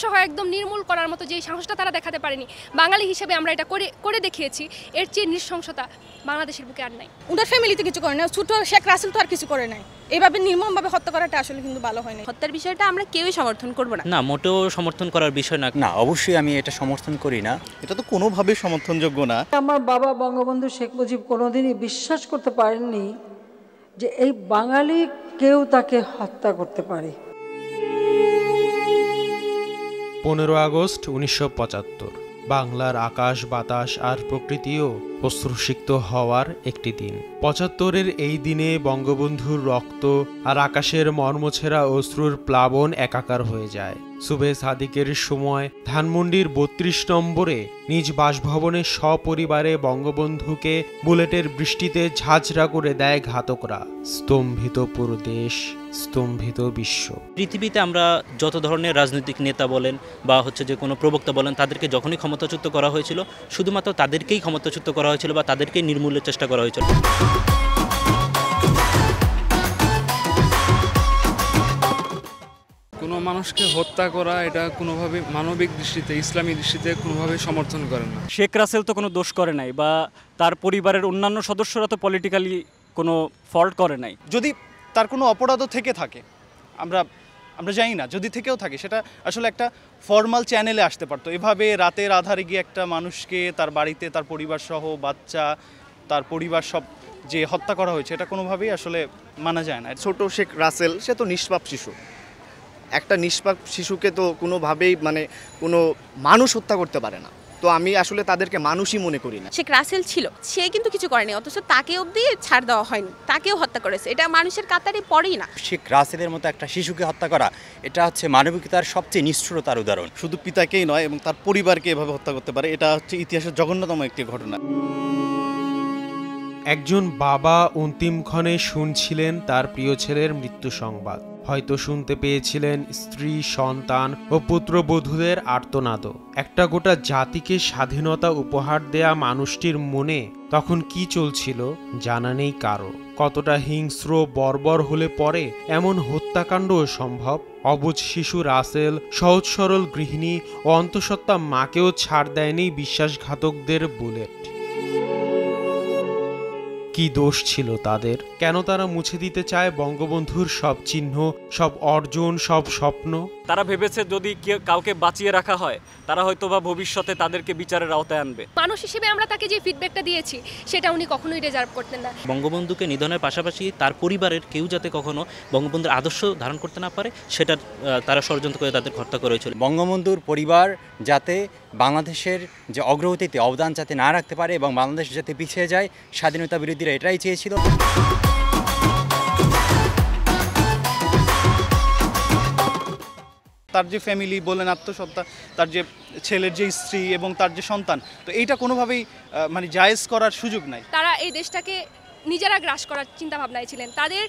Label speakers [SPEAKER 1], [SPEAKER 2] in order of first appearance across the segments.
[SPEAKER 1] সহ একদম নির্মূল করার মতো যে সাহসটা তারা দেখাতে পারেনি বাঙালি হিসেবে আমরা এটা করে করে দেখিয়েছি। এর চেয়ে নৃশংসতা বাংলাদেশের বুকে আর নাই।
[SPEAKER 2] ওনার ফ্যামিলিতে কিছু করে না ছোট শেখ রাসেল তো আর কিছু করে নাই। এভাবে নির্মমভাবে হত্যা করাটা আসলে কিন্তু ভালো হয় না
[SPEAKER 3] হত্যার বিষয়টা আমরা কেউই সমর্থন করব না।
[SPEAKER 4] না মোটেও সমর্থন করার বিষয় না।
[SPEAKER 5] না অবশ্যই আমি এটা সমর্থন করি না।
[SPEAKER 6] এটা তো কোনোভাবেই সমর্থনযোগ্য না।
[SPEAKER 7] আমার বাবা বঙ্গবন্ধু শেখ মুজিব কোনোদিনই বিশ্বাস করতে পারেননি যে এই বাঙালি কেউ তাকে হত্যা করতে পারে।
[SPEAKER 8] পনেরো আগস্ট উনিশশো পঁচাত্তর। বাংলার আকাশ, বাতাস আর প্রকৃতিও অশ্রুসিক্ত হওয়ার একটি দিন। পঁচাত্তরের এই দিনে বঙ্গবন্ধুর রক্ত আর আকাশের মর্মছেরা অশ্রুর প্লাবন একাকার হয়ে যায়। সুবে সাদিকের সময় ধানমন্ডির বত্রিশ নম্বরে নিজ বাসভবনে সপরিবারে বঙ্গবন্ধুকে বুলেটের বৃষ্টিতে ঝাঁঝরা করে দেয় ঘাতকরা। স্তম্ভিত পুরো দেশ স্তম্ভিত বিশ্ব।
[SPEAKER 4] পৃথিবীতে আমরা যত ধরনের রাজনৈতিক নেতা বলেন বা হচ্ছে যে কোনো প্রবক্তা বলেন তাদেরকে যখনই ক্ষমতাচ্যুত করা হয়েছিল শুধুমাত্র তাদেরকেই ক্ষমতাচ্যুত করা হয়েছিল বা তাদেরকেই নির্মূলের চেষ্টা করা হয়েছিল।
[SPEAKER 9] কোনো মানুষকে হত্যা করা এটা কোনোভাবে মানবিক দৃষ্টিতে ইসলামী দৃষ্টিতে কোনোভাবে সমর্থন করে না।
[SPEAKER 10] শেখ রাসেল তো কোনো দোষ করে নাই বা তার পরিবারের অন্যান্য সদস্যরা তো পলিটিক্যালি কোনো ফল্ট করে নাই।
[SPEAKER 6] যদি তার কোনো অপরাধও থেকে থাকে। আমরা আমরা জানি না, যদি থেকেও থাকে, সেটা আসলে একটা ফর্মাল চ্যানেলে আসতে পারতো। এভাবে রাতের আধারে গিয়ে একটা মানুষকে তার বাড়িতে, তার পরিবার সহ, বাচ্চা, তার পরিবার সব যে হত্যা করা হয়েছে, এটা কোনোভাবেই আসলে মানা যায় না।
[SPEAKER 11] ছোট শেখ রাসেল, সে তো নিষ্পাপ শিশু। একটা নিষ্পাপ শিশুকে তো কোনোভাবেই মানে কোনো মানুষ হত্যা করতে পারে না। তো আমি আসলে তাদেরকে মানুষই মনে করি না।
[SPEAKER 3] শেখ রাসেল ছিল সে কিন্তু কিছু করেনি অথচ তাকে অবধি ছাড় দেওয়া হয়নি তাকেও হত্যা করেছে। এটা মানুষের কাতারে পড়েই না।
[SPEAKER 5] শেখ রাসেলের মতো একটা শিশুকে হত্যা করা এটা হচ্ছে মানবিকতার সবচেয়ে নিষ্ঠুরতার উদাহরণ।
[SPEAKER 6] শুধু পিতাকেই নয় এবং তার পরিবারকে এভাবে হত্যা করতে পারে এটা হচ্ছে ইতিহাসের জঘন্যতম একটি ঘটনা।
[SPEAKER 8] একজন বাবা অন্তিম ক্ষণে শুনছিলেন তার প্রিয় ছেলের মৃত্যু সংবাদ। হয়তো শুনতে পেয়েছিলেন স্ত্রী, সন্তান ও পুত্রবধূদের আর্তনাদ একটা গোটা জাতিকে স্বাধীনতা উপহার দেয়া মানুষটির মনে তখন কি চলছিল জানা নেই কারও। কতটা হিংস্র, বর্বর হলে পরে এমন হত্যাকাণ্ডও সম্ভব? অবুজ শিশু রাসেল, সহজ সরল গৃহিণী ও অন্তঃসত্ত্বা মাকেও ছাড় দেয়নি বিশ্বাসঘাতকদের বুলেট। কি দোষ ছিল তাদের? কেন তারা মুছে দিতে চায় বঙ্গবন্ধুর সব চিহ্ন সব অর্জন সব স্বপ্ন?
[SPEAKER 10] তারা ভেবেছে যদি কেউ কাউকে বাঁচিয়ে রাখা হয় তারা হয়তো বা ভবিষ্যতে তাদেরকে বিচারের আওতায় আনবে।
[SPEAKER 1] মানুষ হিসেবে আমরা তাকে যে ফিডব্যাকটা দিয়েছি সেটা উনি কখনোই রিজার্ভ করতেন না।
[SPEAKER 4] বঙ্গবন্ধুকে নিধনের পাশাপাশি তার পরিবারের কেউ যাতে কখনো বঙ্গবন্ধুর আদর্শ ধারণ করতে না পারে সেটা তারা ষড়যন্ত্র করে তাদের হত্যা করে হয়েছিল
[SPEAKER 5] বঙ্গবন্ধুর পরিবার যাতে বাংলাদেশের যে অগ্রগতিতে অবদান যাতে না রাখতে পারে এবং বাংলাদেশ যাতে পিছিয়ে যায় স্বাধীনতা বিরোধীরা এটাই চেয়েছিল।
[SPEAKER 6] তার যে ফ্যামিলি বলেন আত্মসত্তা তার যে ছেলের যে স্ত্রী এবং তার যে সন্তান তো এইটা কোনোভাবেই মানে জায়েজ করার সুযোগ নাই।
[SPEAKER 1] তারা এই দেশটাকে নিজেরা গ্রাস করার চিন্তা ভাবনায় ছিলেন। তাদের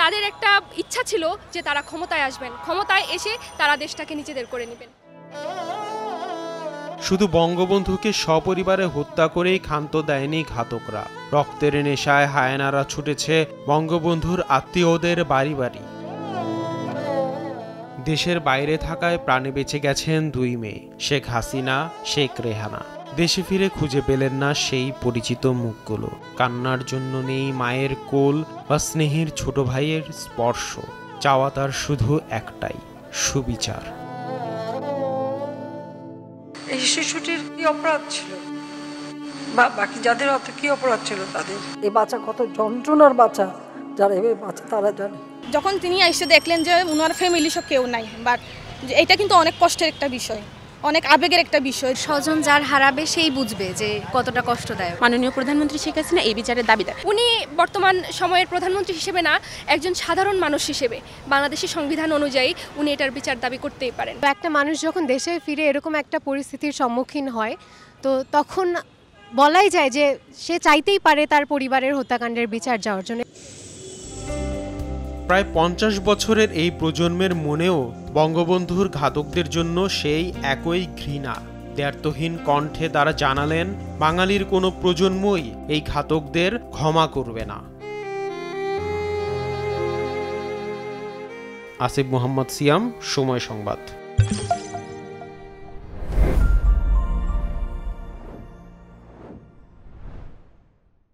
[SPEAKER 1] তাদের একটা ইচ্ছা ছিল যে তারা ক্ষমতায় আসবেন। ক্ষমতায় এসে তারা দেশটাকে নিজেদের করে নেবেন।
[SPEAKER 8] শুধু বঙ্গবন্ধুকে সপরিবারে হত্যা করেই ক্ষান্ত দেয়নি ঘাতকরা। রক্তের নেশায় হায়নারা ছুটেছে বঙ্গবন্ধুর আত্মীয়দের বাড়ি বাড়ি। দেশের বাইরে থাকায় প্রাণে বেঁচে গেছেন দুই মেয়ে, শেখ হাসিনা, শেখ রেহানা। দেশে ফিরে খুঁজে পেলেন না সেই পরিচিত মুখগুলো। কান্নার জন্য নেই মায়ের কোল বা স্নেহের ছোট ভাইয়ের স্পর্শ। চাওয়া তার শুধু একটাই, সুবিচার।
[SPEAKER 7] এই শিশুটির কি অপরাধ ছিল? বা বাকি যাদের অত কি অপরাধ ছিল তাদের? এই বাচ্চা কত যন্ত্রণার বাচ্চা যারা এভাবে বাচ্চা তারা জানে।
[SPEAKER 2] যখন তিনি এসে দেখলেন যে ওনার ফ্যামিলি সব কেউ নাই বাট এটা কিন্তু অনেক কষ্টের একটা বিষয়। অনেক আবেগের একটা বিষয়।
[SPEAKER 3] স্বজন যার হারাবে সেই বুঝবে যে কতটা কষ্ট কষ্টদায়ক। মাননীয় প্রধানমন্ত্রী শেখ হাসিনা এই বিচারের দাবিদার
[SPEAKER 1] উনি বর্তমান সময়ের প্রধানমন্ত্রী হিসেবে না একজন সাধারণ মানুষ হিসেবে বাংলাদেশের সংবিধান অনুযায়ী উনি এটার বিচার দাবি করতেই পারেন।
[SPEAKER 12] একটা মানুষ যখন দেশে ফিরে এরকম একটা পরিস্থিতির সম্মুখীন হয় তো তখন বলাই যায় যে সে চাইতেই পারে তার পরিবারের হত্যাকাণ্ডের বিচার যাওয়ার জন্য।
[SPEAKER 8] প্রায় পঞ্চাশ বছরের এই প্রজন্মের মনেও বঙ্গবন্ধুর ঘাতকদের জন্য সেই একই ঘৃণা। দ্ব্যর্থহীন কণ্ঠে তারা জানালেন, বাঙালির কোনো প্রজন্মই এই ঘাতকদের ক্ষমা করবে না। আসিফ মোহাম্মদ সিয়াম, সময় সংবাদ।